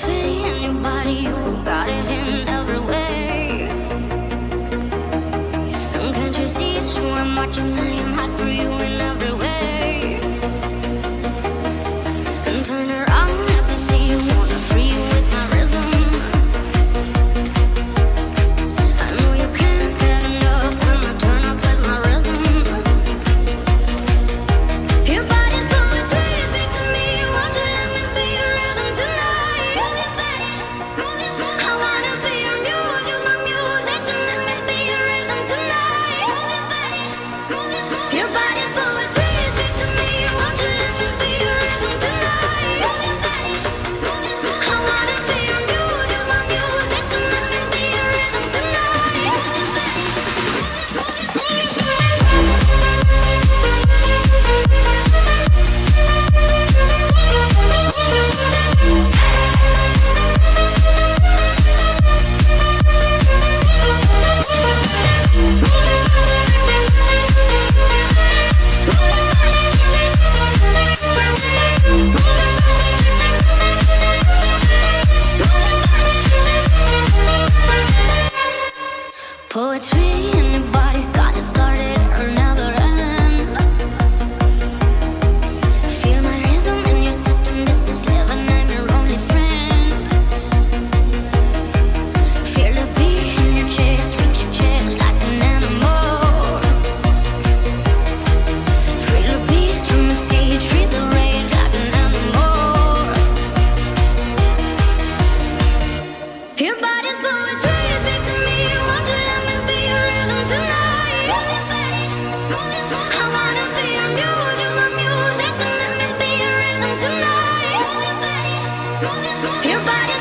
tree your body, you got it in every way. And can't you see it's true? I'm watching, I am hot for you in every Poetry got it started or never end. Feel my rhythm in your system. This is living. I'm your only friend. Feel the beat in your chest. Your chest like an animal. Free the beast from its cage. Free the rage like an animal. Your body's poetry. Your body's